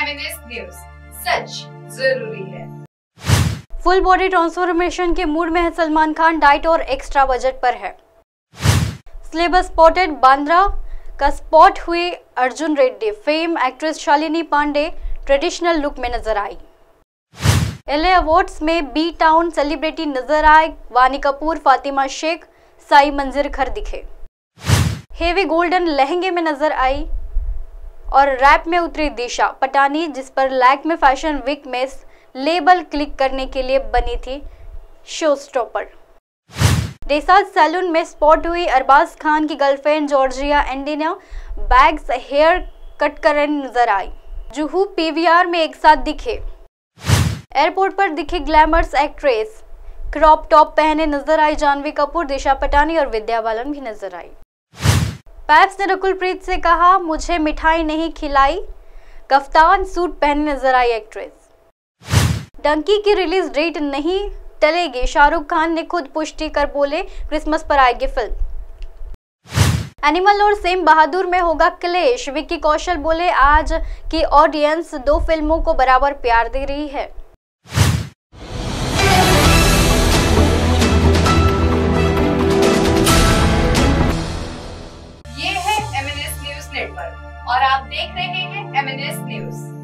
सच ज़रूरी है। Full body transformation के मूड में है सलमान खान डाइट और एक्स्ट्रा बजट पर है। सिलेबस स्पॉटेड बांद्रा का स्पॉट हुई Arjun Reddy. Fame actress Shalini Pandey traditional look में नज़र आई। एलए अवार्ड्स में बी टाउन सेलिब्रिटी नज़र आए। वानी कपूर, फातिमा शेख, साई मंजिर खर दिखे। हेवी गोल्डन लहंगे में नज़र आई। और रैप में उतरी दिशा। पटानी, जिस पर लैक में फ़ैशन वीक में लेबल क्लिक करने के लिए बनी थी शो स्टॉपर देसाज सैलून में स्पॉट हुई अरबाज खान की girlfriend Georgia Andriani. Bags, haircut कर नज़र आई। जुहू पीवीआर में एक साथ दिखे। एयरपोर्ट पर दिखे ग्लैमर्स एक्ट्रेस। क्रॉप टॉप पहने नज़र आई जानवी कपूर, दिशा पटानी और विद्या बालन भी नज़र आई। पैप्स ने रकुलप्रीत से कहा, मुझे मिठाई नहीं खिलाई। कफ्तान सूट पहने नज़र आई एक्ट्रेस। डंकी की रिलीज़ डेट नहीं टलेगी। शाहरुख खान ने खुद पुष्टि कर बोले, क्रिसमस पर आएगी फ़िल्म। एनिमल और सेम बहादुर में होगा क्लेश। विक्की कौशल बोले, आज की ऑडियंस दो फ़िल्मों को बराबर प्यार दे रही है। और आप देख रहे हैं एमएनएस न्यूज़